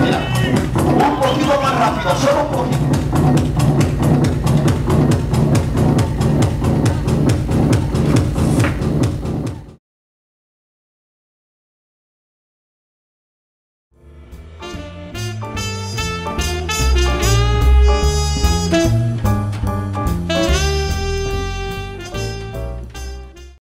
Mira, un poquito más rápido, solo